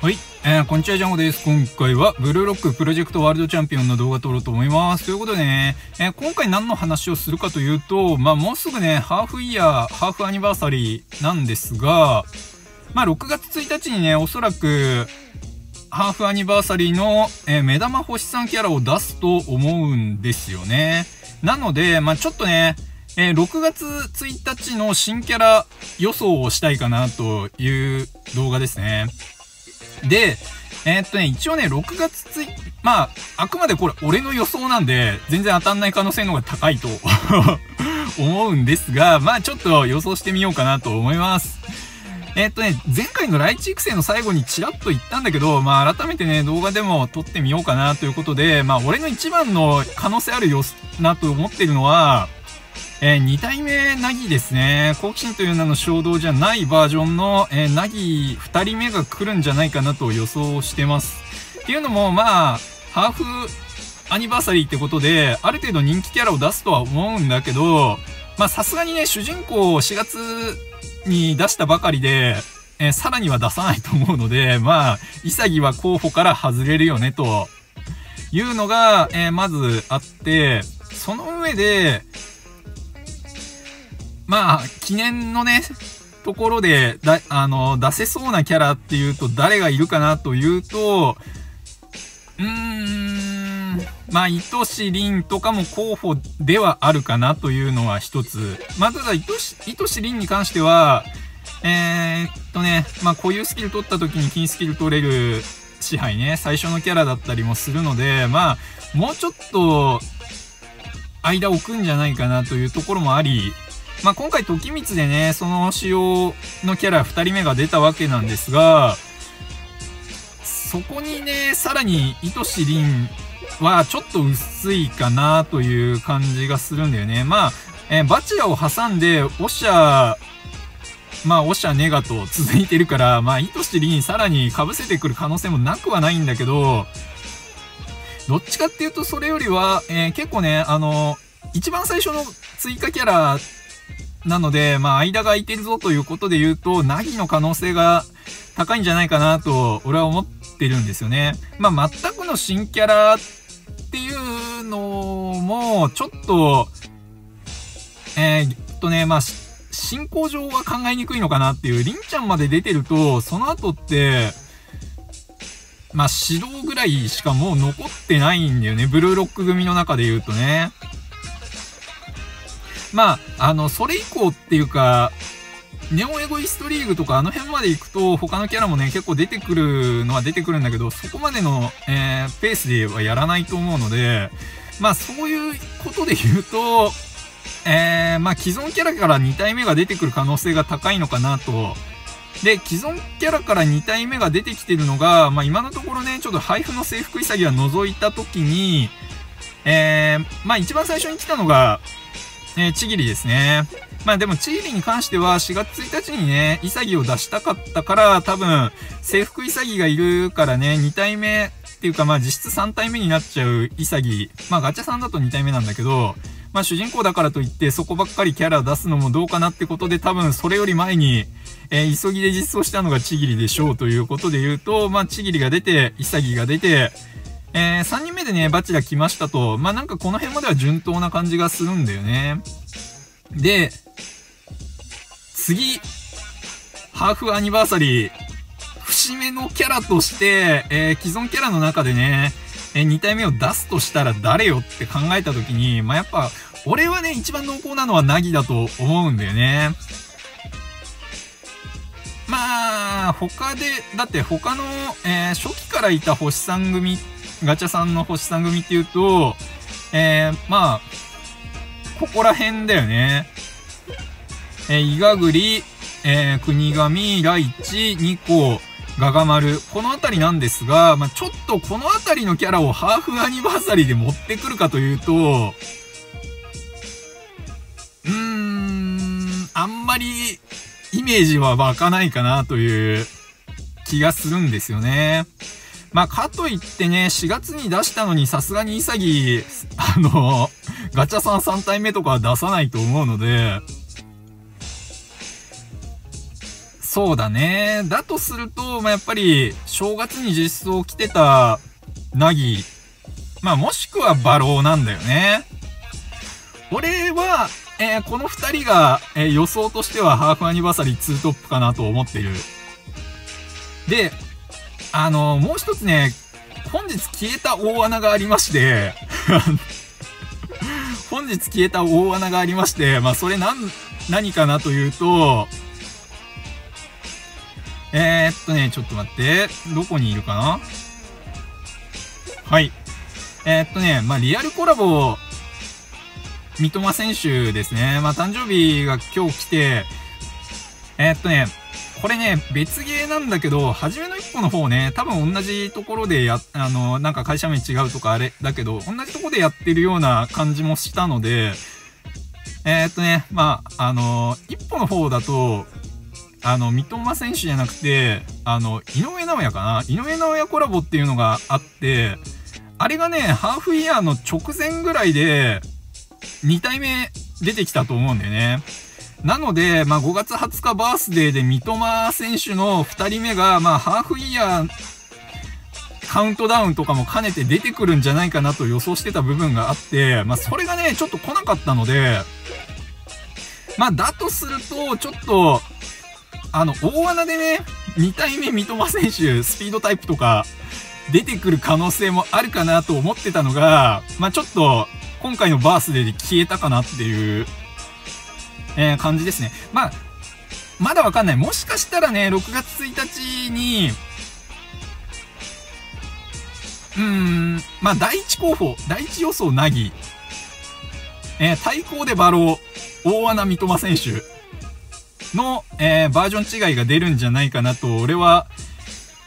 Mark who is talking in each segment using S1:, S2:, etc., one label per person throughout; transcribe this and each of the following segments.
S1: はい、えー、こんにちは、ジャンゴです。今回は、ブルーロックプロジェクトワールドチャンピオンの動画撮ろうと思います。ということでね、えー、今回何の話をするかというと、まあ、もうすぐね、ハーフイヤー、ハーフアニバーサリーなんですが、まあ、6月1日にね、おそらく、ハーフアニバーサリーの、えー、目玉星3キャラを出すと思うんですよね。なので、まあ、ちょっとね、えー、6月1日の新キャラ予想をしたいかなという動画ですね。で、えー、っとね、一応ね、6月つい、まあ、あくまでこれ俺の予想なんで、全然当たんない可能性の方が高いと 思うんですが、まあちょっと予想してみようかなと思います。えー、っとね、前回のライチ育成の最後にチラッと言ったんだけど、まあ改めてね、動画でも撮ってみようかなということで、まあ俺の一番の可能性あるよなと思ってるのは、えー、2体目ナギですね。好奇心という名の衝動じゃないバージョンの、えー、ナギ2人目が来るんじゃないかなと予想してます。っていうのも、まあ、ハーフアニバーサリーってことで、ある程度人気キャラを出すとは思うんだけど、まあさすがにね、主人公を4月に出したばかりで、えー、さらには出さないと思うので、まあ、潔は候補から外れるよね、というのが、えー、まずあって、その上で、まあ、記念のね、ところで、だ、あの、出せそうなキャラっていうと誰がいるかなというと、うーん、まあ、愛し凛とかも候補ではあるかなというのは一つ。まあ、ただ、愛し、愛し凛に関しては、えー、っとね、まあ、こういうスキル取った時に金スキル取れる支配ね、最初のキャラだったりもするので、まあ、もうちょっと、間置くんじゃないかなというところもあり、まあ、今回、時光でね、その仕様のキャラ2人目が出たわけなんですが、そこにね、さらに、糸し凛はちょっと薄いかなという感じがするんだよね。まあ、え、バチラを挟んで、オシャ、まあ、オシャネガと続いてるから、まあ、糸し凛さらに被せてくる可能性もなくはないんだけど、どっちかっていうと、それよりは、えー、結構ね、あの、一番最初の追加キャラなので、まあ、間が空いてるぞということで言うと、ナギの可能性が高いんじゃないかなと、俺は思ってるんですよね。まあ、全くの新キャラっていうのも、ちょっと、えー、っとね、まあ、進行上は考えにくいのかなっていう、りんちゃんまで出てると、その後って、まあ、指導ぐらいしかもう残ってないんだよね。ブルーロック組の中で言うとね。まあ、あの、それ以降っていうか、ネオエゴイストリーグとかあの辺まで行くと他のキャラもね結構出てくるのは出てくるんだけどそこまでの、えー、ペースではやらないと思うのでまあそういうことで言うとえー、まあ既存キャラから2体目が出てくる可能性が高いのかなと。で、既存キャラから2体目が出てきてるのが、まあ今のところね、ちょっと配布の制服潔は除いた時に、えー、まあ一番最初に来たのが、えー、ちぎりですね。まあでも、ちぎりに関しては4月1日にね、イサギを出したかったから、多分、制服イサギがいるからね、2体目っていうかまあ実質3体目になっちゃうイサギ。まあガチャさんだと2体目なんだけど、まあ主人公だからといってそこばっかりキャラ出すのもどうかなってことで多分それより前に、えー、急ぎで実装したのがちぎりでしょうということで言うと、まあちぎりが出て、イサギが出て、えー、3人目でね、バチラ来ましたと、まあなんかこの辺までは順当な感じがするんだよね。で、次、ハーフアニバーサリー、節目のキャラとして、えー、既存キャラの中でね、えー、2体目を出すとしたら誰よって考えた時に、まあやっぱ、俺はね、一番濃厚なのはナギだと思うんだよね。まあ、他で、だって他の、えー、初期からいた星さん組ガチャさんの星さん組っていうと、えー、まあ、ここら辺だよね。えー、伊賀栗、えー、国神、ライチ、ニコ、ガガマル。この辺りなんですが、まあ、ちょっとこの辺りのキャラをハーフアニバーサリーで持ってくるかというと、うーん、あんまりイメージは湧かないかなという気がするんですよね。まあ、かといってね、4月に出したのにさすがに潔、あの、ガチャさん3体目とかは出さないと思うので、そうだね。だとすると、まあ、やっぱり、正月に実装来てた、ナギ、まあ、もしくはバローなんだよね。俺は、えー、この二人が、えー、予想としてはハーフアニバーサリー2トップかなと思ってる。で、あの、もう一つね、本日消えた大穴がありまして 本日消えた大穴がありまして、まあ、それ何、何かなというと、えー、っとね、ちょっと待って。どこにいるかな？はい。えー、っとね、まあ、リアルコラボ、三笘選手ですね。まあ、誕生日が今日来て、えー、っとね、これね、別ゲーなんだけど、初めの一歩の方ね、多分同じところでや、あの、なんか会社名違うとかあれだけど、同じところでやってるような感じもしたので、えー、っとね、まあ、あの、一歩の方だと、あの、三笘選手じゃなくて、あの、井上直也かな？井上直也コラボっていうのがあって、あれがね、ハーフイヤーの直前ぐらいで、2体目出てきたと思うんだよね。なので、まあ、5月20日バースデーで三笘選手の2人目が、まあ、ハーフイヤー、カウントダウンとかも兼ねて出てくるんじゃないかなと予想してた部分があって、まあ、それがね、ちょっと来なかったので、まあ、だとすると、ちょっと、あの、大穴でね、2体目三笘選手、スピードタイプとか、出てくる可能性もあるかなと思ってたのが、まあ、ちょっと、今回のバースデーで消えたかなっていう、えー、感じですね。まあ、まだわかんない。もしかしたらね、6月1日に、うーん、まあ、第一候補、第一予想、なぎ、えー、対抗でバロー、大穴三笘選手、の、えー、バージョン違いが出るんじゃないかなと、俺は、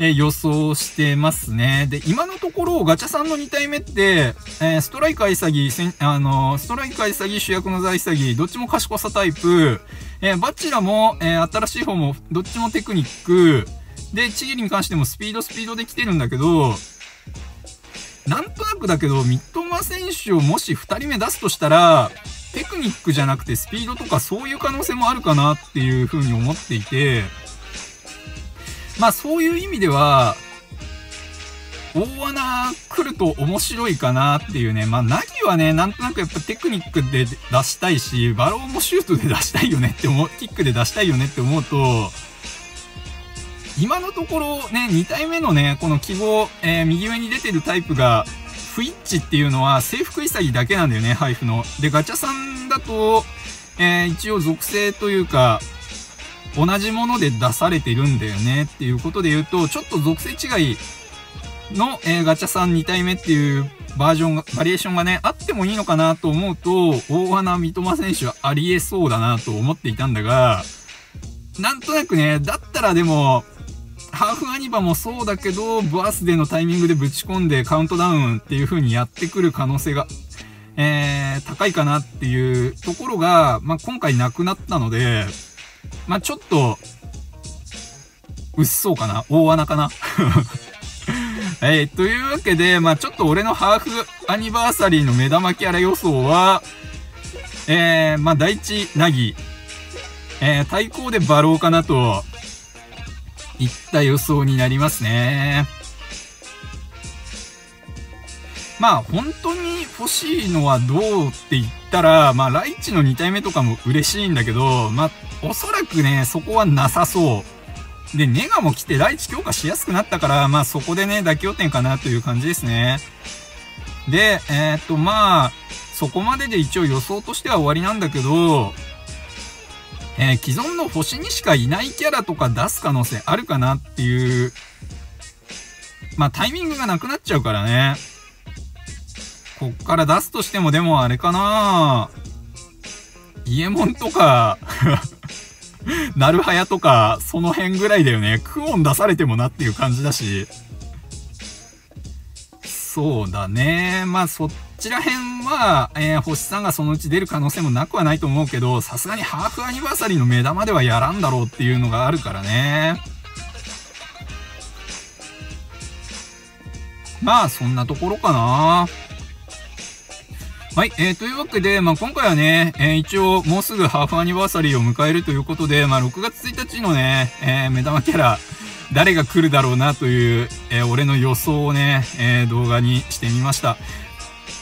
S1: えー、予想してますね。で、今のところ、ガチャさんの2体目って、えー、ストライカー潔ぎ、あのストライカー潔主役の座潔どっちも賢さタイプ、えバチラも、え新しい方も、どっちもテクニック、で、チギリに関してもスピードスピードで来てるんだけど、なんとなくだけど、三笘選手をもし2人目出すとしたら、テクニックじゃなくてスピードとかそういう可能性もあるかなっていうふうに思っていて、まあそういう意味では、大穴来ると面白いかなっていうね。まあ、ナギはね、なんとなくやっぱテクニックで出したいし、バローもシュートで出したいよねって思う、キックで出したいよねって思うと、今のところね、2体目のね、この記号、えー、右上に出てるタイプが、フイッチっていうのは制服潔だけなんだよね、配布の。で、ガチャさんだと、えー、一応属性というか、同じもので出されてるんだよねっていうことで言うと、ちょっと属性違いの、えー、ガチャさん2体目っていうバージョンが、バリエーションがね、あってもいいのかなと思うと、大穴三笘選手はありえそうだなと思っていたんだが、なんとなくね、だったらでも、ハーフアニバもそうだけど、バースデーのタイミングでぶち込んでカウントダウンっていう風にやってくる可能性が、えー、高いかなっていうところが、まあ、今回なくなったので、まあ、ちょっと、薄そうかな？大穴かな？えー、というわけで、まあ、ちょっと俺のハーフアニバーサリーの目玉キャラ予想は、えー、まあ、第一、ナギ、えー、対抗でバローかなと、いった予想になりますね。まあ本当に欲しいのはどうって言ったら、まあライチの2体目とかも嬉しいんだけど、まあおそらくね、そこはなさそう。で、ネガも来てライチ強化しやすくなったから、まあそこでね、妥協点かなという感じですね。で、えー、っとまあ、そこまでで一応予想としては終わりなんだけど、えー、既存の星にしかいないキャラとか出す可能性あるかなっていう、まあタイミングがなくなっちゃうからね。こっから出すとしてもでもあれかなイエモンとか なるはやとか、その辺ぐらいだよね。クオン出されてもなっていう感じだし。そうだね。まあそっちら辺は、えー、星さんがそのうち出る可能性もなくはないと思うけど、さすがにハーフアニバーサリーの目玉ではやらんだろうっていうのがあるからね。まあ、そんなところかな。はい、えー、というわけで、まあ、今回はね、えー、一応、もうすぐハーフアニバーサリーを迎えるということで、まあ、6月1日のね、えー、目玉キャラ、誰が来るだろうなという、え、俺の予想をね、え、動画にしてみました。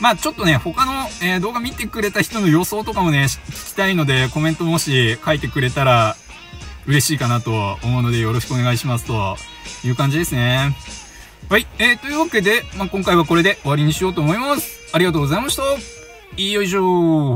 S1: まあちょっとね、他の、え、動画見てくれた人の予想とかもね、聞きたいので、コメントもし書いてくれたら嬉しいかなと思うので、よろしくお願いしますという感じですね。はい、えー、というわけで、まあ今回はこれで終わりにしようと思います。ありがとうございました。よいしょ